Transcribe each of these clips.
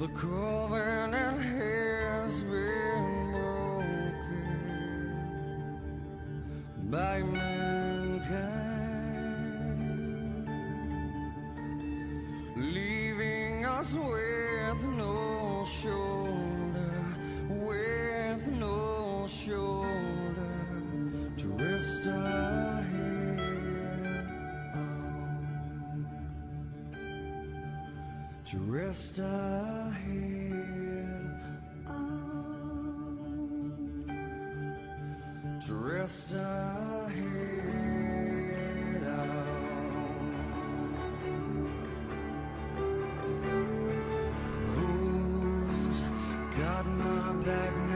Look over to rest our head on, to rest our head on. Who's got my back?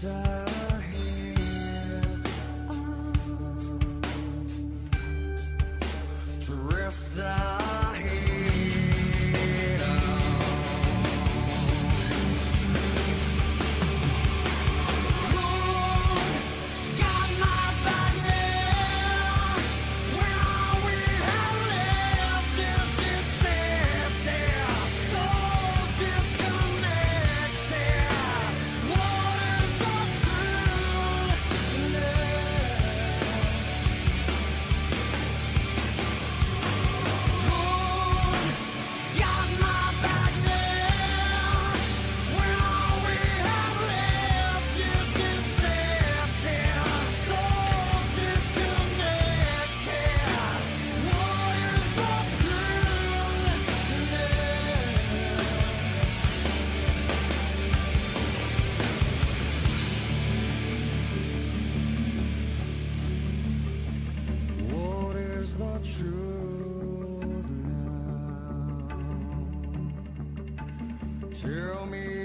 star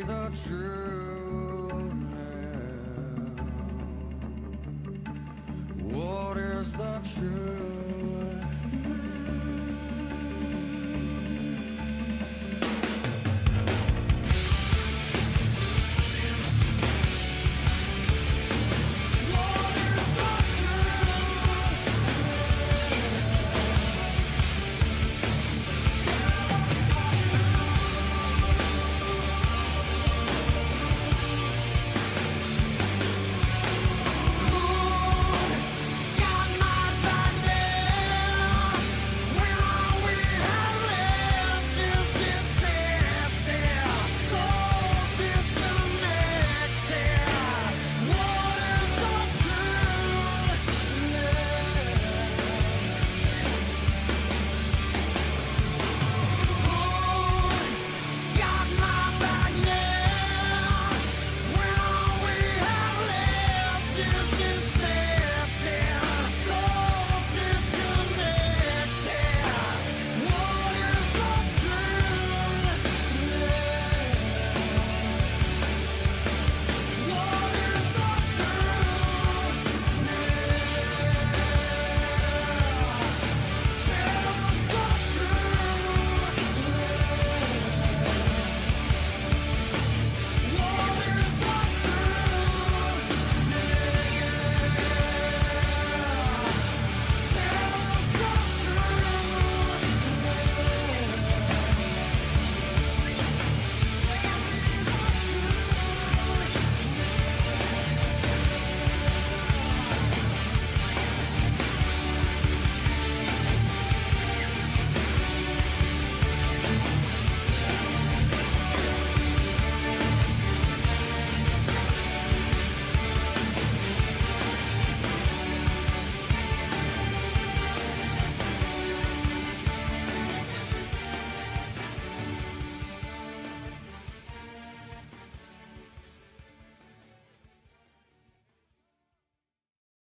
the truth now? What is the truth?